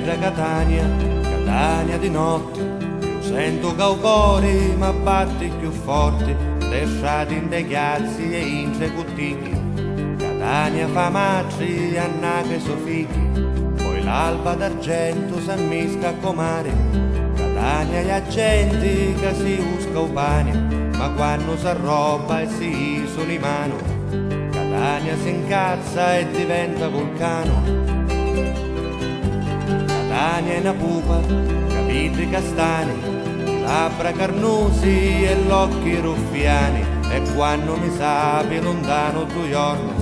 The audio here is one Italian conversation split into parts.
bella Catania, Catania di notte, io sento caucori ma batti più forti, lasciati in dei chiazzi e in tre. Catania fa matri, annaghe soffichi, poi l'alba d'argento s'ammisca a comare. Catania gli agenti che si usca u pane, ma quando s'arroba e si isola mano, Catania si incazza e diventa vulcano. Catania è una pupa, capiti castani, labbra carnosi e l'occhi ruffiani, e quando mi sapi lontano tu giorno,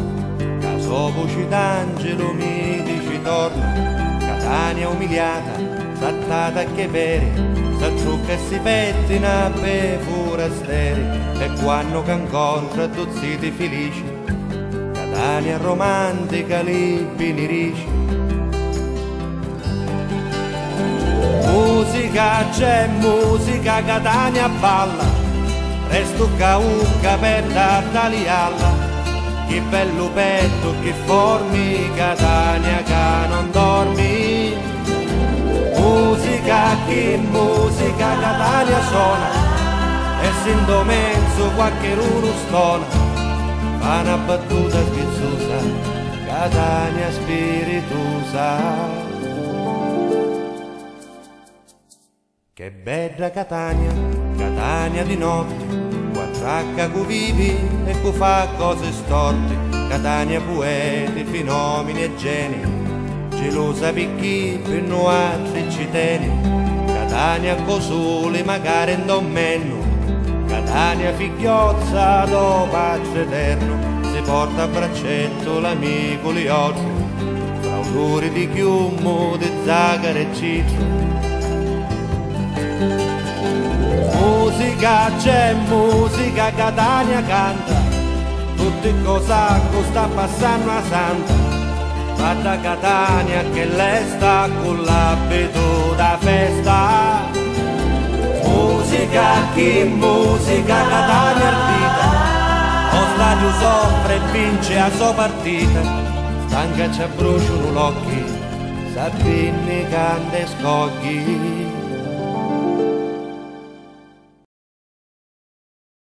caso voci d'angelo mi dici torna, Catania umiliata, trattata che veri, s'accciucca e si pettina per forasteri, e quando c'incontra tu ziti felici, Catania romantica lì pinirisci, musica, c'è musica, Catania balla, resto caucca per tagliarla. Che bello petto, che formi, Catania che non dormi. Musica, che musica, Catania suona, e sento mezzo qualche uno stona. Fa una battuta schizzosa, Catania spiritosa. Che bella Catania, Catania di notte, quattracca cu vivi e cu fa cose storte, Catania poeti, fenomeni e geni, gelosa picchi per noi ci tieni, Catania cosole magari in domenno, Catania figliozza do pace eterno, si porta a braccetto l'amico Lioccio, fra odori di chiumo, di zagare e ciccio, Musica c'è musica, Catania canta, tutti cosa sta passando a Santa. Fatta Catania che lei sta con l'abito da festa. Musica, chi musica, Catania ardita, lo stadio soffre e vince a sua partita. Stanca ci bruciano l'occhi, Sabini canta e scogli.